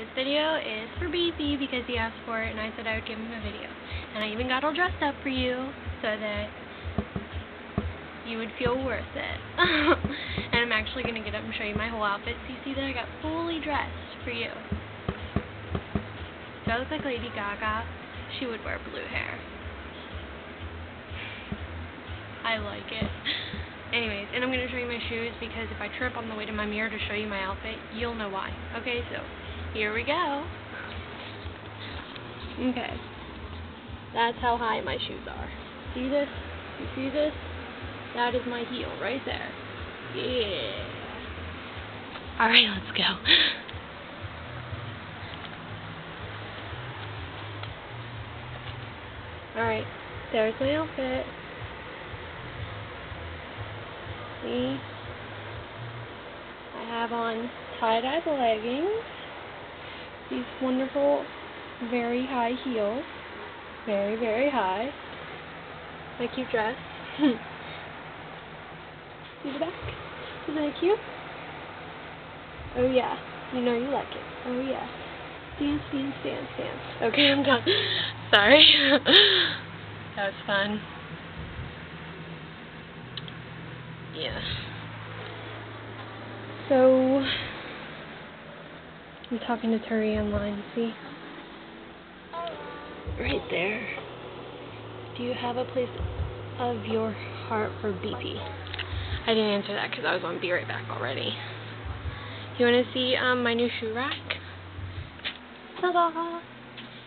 This video is for Beefy because he asked for it and I said I would give him a video. And I even got all dressed up for you so that you would feel worth it. and I'm actually going to get up and show you my whole outfit so you see that I got fully dressed for you. Do I look like Lady Gaga? She would wear blue hair. I like it. Anyways, and I'm going to show you my shoes because if I trip on the way to my mirror to show you my outfit, you'll know why. Okay, so here we go. Okay. That's how high my shoes are. See this? You see this? That is my heel right there. Yeah. Alright, let's go. Alright, there's my outfit. See? I have on tie-dye leggings, these wonderful, very high heels, very, very high, my cute dress. See the back? Isn't it cute? Oh yeah, you know you like it. Oh yeah. Dance, dance, dance, dance. Okay, I'm done. Sorry. that was fun. Yeah. So, I'm talking to Turi online, see? Right there. Do you have a place of your heart for BP? I didn't answer that because I was on Be Right Back already. You want to see um, my new shoe rack? Ta-da!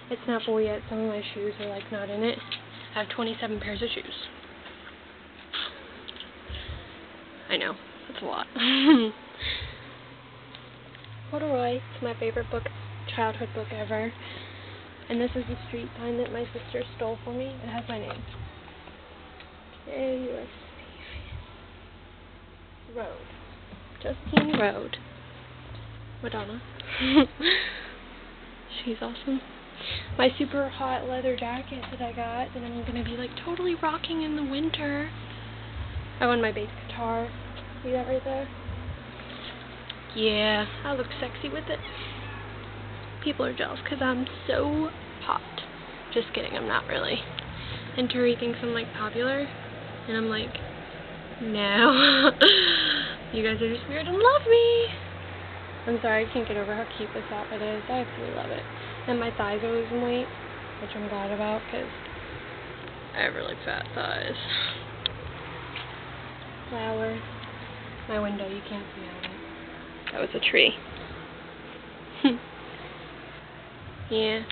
It's not full yet. Some of my shoes are like not in it. I have 27 pairs of shoes. I know. That's a lot. Corduroy. It's my favorite book, childhood book ever. And this is the street sign that my sister stole for me. It has my name. A-U-S-C. Road. Justine Road. Madonna. She's awesome. My super hot leather jacket that I got that I'm going to be like totally rocking in the winter. I won my bass guitar. See that right there? Yeah, I look sexy with it. People are jealous because I'm so hot. Just kidding, I'm not really. And Turi thinks I'm like popular, and I'm like, no. you guys are just weird and love me. I'm sorry, I can't get over how cute this outfit is. I absolutely love it. And my thighs are losing weight, which I'm glad about because I have really fat thighs. Flowers my window. You can't see it. That was a tree. Hmm. yeah.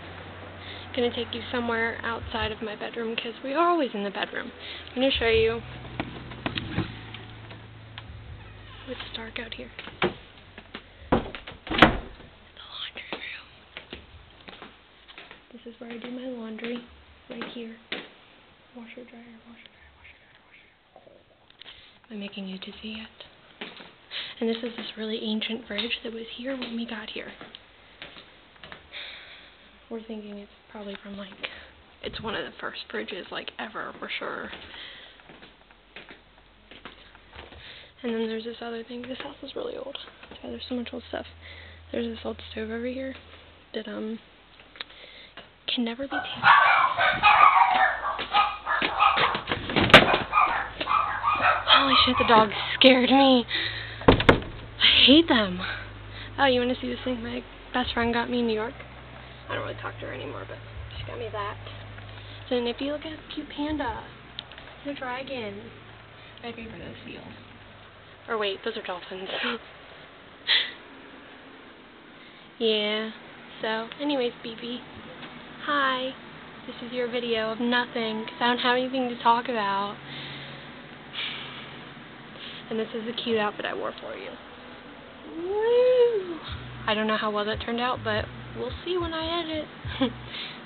Gonna take you somewhere outside of my bedroom because we are always in the bedroom. I'm gonna show you. It's dark out here. The laundry room. This is where I do my laundry. Right here. Washer, dryer, washer, dryer, washer, dryer. Am I making you dizzy yet? And this is this really ancient bridge that was here when we got here. We're thinking it's probably from like, it's one of the first bridges like ever for sure. And then there's this other thing. This house is really old. So there's so much old stuff. There's this old stove over here that um can never be taken. Holy shit, the dog scared me hate them. Oh, you want to see this thing my best friend got me in New York? I don't really talk to her anymore, but she got me that. So if you look at a cute panda. And a dragon. My favorite is seals. Or wait, those are dolphins. yeah. So, anyways, BB. Hi. This is your video of nothing, because I don't have anything to talk about. And this is a cute outfit I wore for you. Woo! I don't know how well that turned out, but we'll see when I edit.